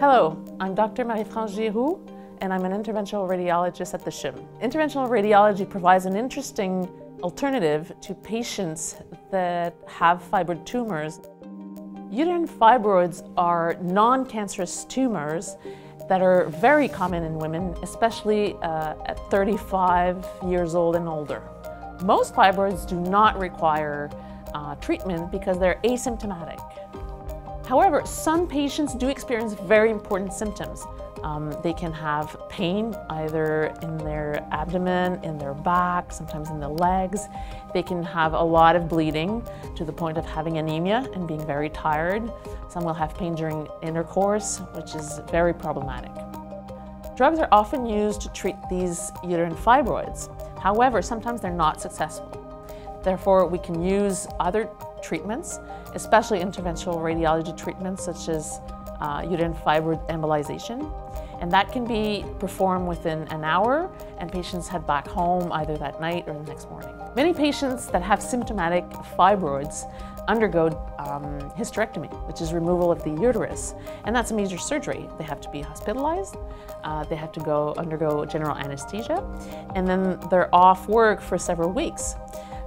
Hello, I'm Dr. Marie-France Giroux, and I'm an interventional radiologist at the CHUM. Interventional radiology provides an interesting alternative to patients that have fibroid tumors. Uterine fibroids are non-cancerous tumors that are very common in women, especially uh, at 35 years old and older. Most fibroids do not require uh, treatment because they're asymptomatic. However, some patients do experience very important symptoms. Um, they can have pain either in their abdomen, in their back, sometimes in the legs. They can have a lot of bleeding to the point of having anemia and being very tired. Some will have pain during intercourse, which is very problematic. Drugs are often used to treat these uterine fibroids. However, sometimes they're not successful. Therefore, we can use other treatments, especially interventional radiology treatments such as uh, uterine fibroid embolization. And that can be performed within an hour and patients head back home either that night or the next morning. Many patients that have symptomatic fibroids undergo um, hysterectomy, which is removal of the uterus, and that's a major surgery. They have to be hospitalized, uh, they have to go undergo general anesthesia, and then they're off work for several weeks.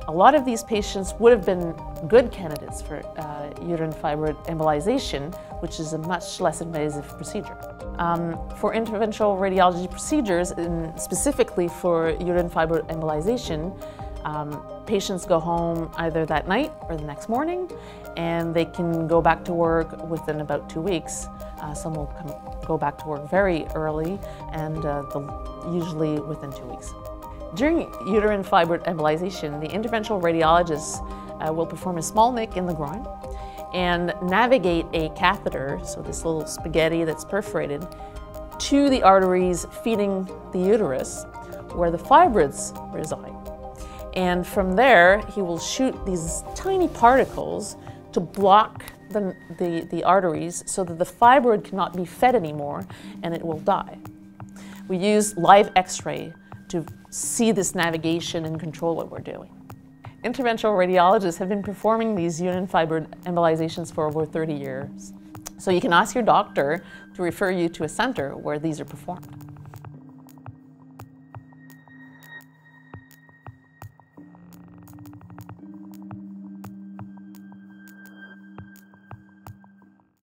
A lot of these patients would have been good candidates for uh, uterine fibroid embolization, which is a much less invasive procedure. Um, for interventional radiology procedures, and specifically for uterine fibroid embolization, um, patients go home either that night or the next morning, and they can go back to work within about two weeks. Uh, some will come, go back to work very early, and uh, usually within two weeks. During uterine fibroid embolization, the interventional radiologist uh, will perform a small nick in the groin and navigate a catheter, so this little spaghetti that's perforated, to the arteries feeding the uterus where the fibroids reside. And from there, he will shoot these tiny particles to block the, the, the arteries so that the fibroid cannot be fed anymore and it will die. We use live x-ray to see this navigation and control what we're doing. Interventional radiologists have been performing these uterine fibroid embolizations for over 30 years. So you can ask your doctor to refer you to a center where these are performed.